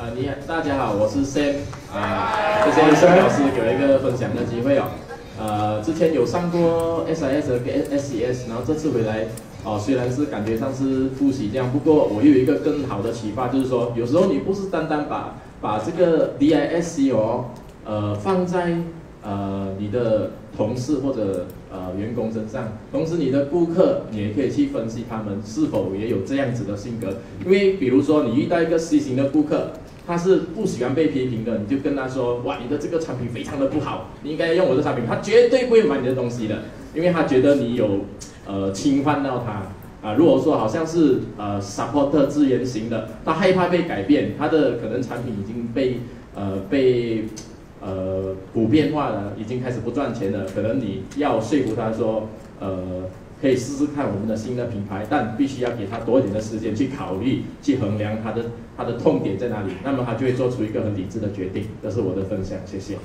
啊，你好，大家好，我是 Sam 啊，谢谢 Sam 老师给我一个分享的机会哦。呃，之前有上过 SIS 跟 SCS，然后这次回来哦，虽然是感觉上是复习这样，不过我又有一个更好的启发，就是说有时候你不是单单把把这个 DISC 哦，呃，放在呃你的同事或者呃员工身上，同时你的顾客你也可以去分析他们是否也有这样子的性格，因为比如说你遇到一个 C 型的顾客。他是不喜欢被批评的，你就跟他说：哇，你的这个产品非常的不好，你应该用我的产品。他绝对不会买你的东西的，因为他觉得你有呃侵犯到他啊。如果说好像是呃 support 资源型的，他害怕被改变，他的可能产品已经被呃被呃普遍化了，已经开始不赚钱了，可能你要说服他说呃。可以试试看我们的新的品牌，但必须要给他多一点的时间去考虑、去衡量他的他的痛点在哪里，那么他就会做出一个很理智的决定。这是我的分享，谢谢。